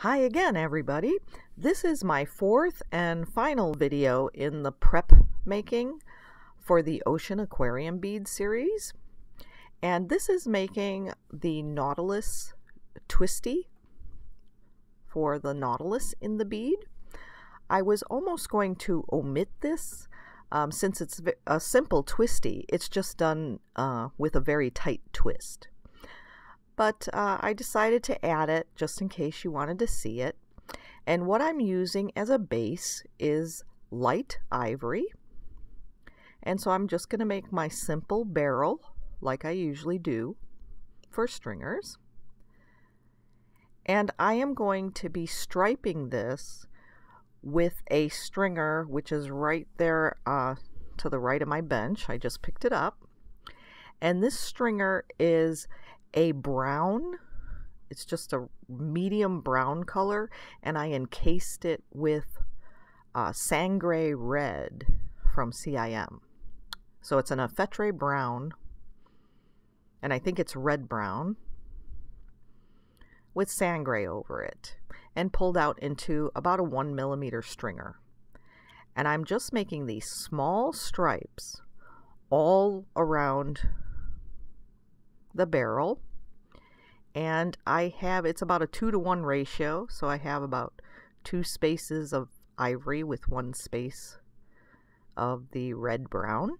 Hi again, everybody. This is my fourth and final video in the prep making for the Ocean Aquarium Bead series. And this is making the Nautilus Twisty for the Nautilus in the bead. I was almost going to omit this um, since it's a simple twisty. It's just done uh, with a very tight twist but uh, I decided to add it just in case you wanted to see it. And what I'm using as a base is light ivory. And so I'm just going to make my simple barrel like I usually do for stringers. And I am going to be striping this with a stringer which is right there uh, to the right of my bench. I just picked it up. And this stringer is a brown. It's just a medium brown color, and I encased it with uh, Sangre Red from CIM. So it's an Effetre brown, and I think it's red brown with Sangre over it, and pulled out into about a one millimeter stringer. And I'm just making these small stripes all around the barrel and I have it's about a two to one ratio so I have about two spaces of ivory with one space of the red brown.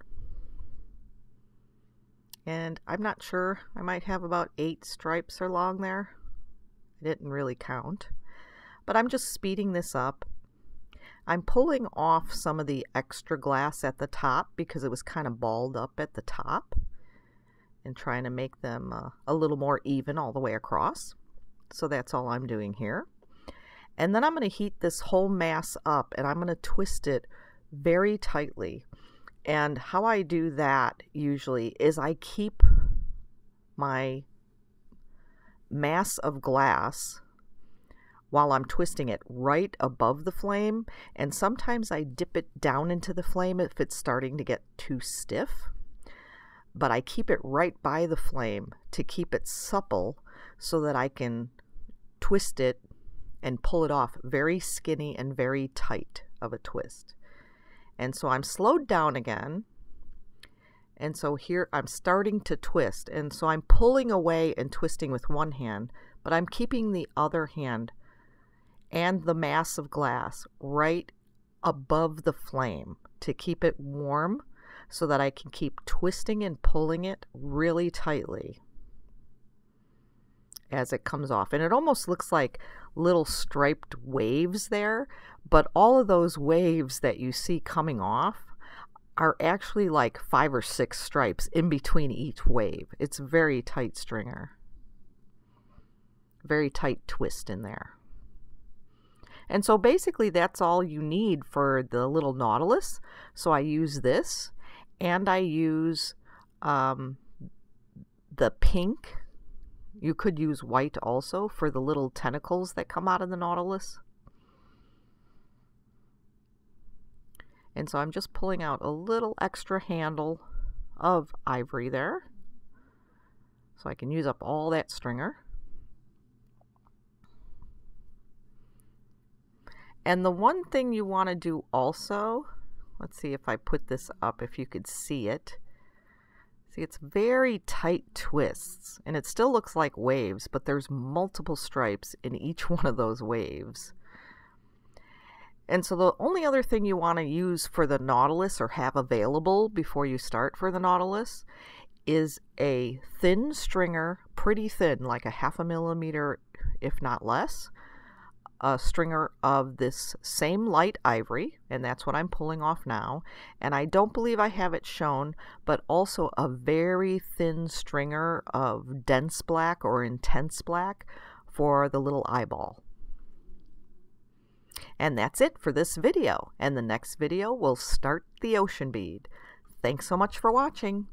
And I'm not sure I might have about eight stripes along there. I didn't really count. But I'm just speeding this up. I'm pulling off some of the extra glass at the top because it was kind of balled up at the top and trying to make them uh, a little more even all the way across. So that's all I'm doing here. And then I'm going to heat this whole mass up and I'm going to twist it very tightly. And how I do that usually is I keep my mass of glass while I'm twisting it right above the flame and sometimes I dip it down into the flame if it's starting to get too stiff but I keep it right by the flame to keep it supple so that I can twist it and pull it off very skinny and very tight of a twist. And so I'm slowed down again. And so here I'm starting to twist. And so I'm pulling away and twisting with one hand, but I'm keeping the other hand and the mass of glass right above the flame to keep it warm so that I can keep twisting and pulling it really tightly as it comes off. And it almost looks like little striped waves there, but all of those waves that you see coming off are actually like five or six stripes in between each wave. It's very tight stringer. Very tight twist in there. And so basically that's all you need for the little Nautilus. So I use this and I use um, the pink. You could use white also for the little tentacles that come out of the Nautilus. And so I'm just pulling out a little extra handle of ivory there. So I can use up all that stringer. And the one thing you want to do also Let's see if I put this up, if you could see it. See, it's very tight twists, and it still looks like waves, but there's multiple stripes in each one of those waves. And so the only other thing you want to use for the Nautilus or have available before you start for the Nautilus is a thin stringer, pretty thin, like a half a millimeter, if not less, a stringer of this same light ivory, and that's what I'm pulling off now. And I don't believe I have it shown, but also a very thin stringer of dense black or intense black for the little eyeball. And that's it for this video. And the next video will start the ocean bead. Thanks so much for watching.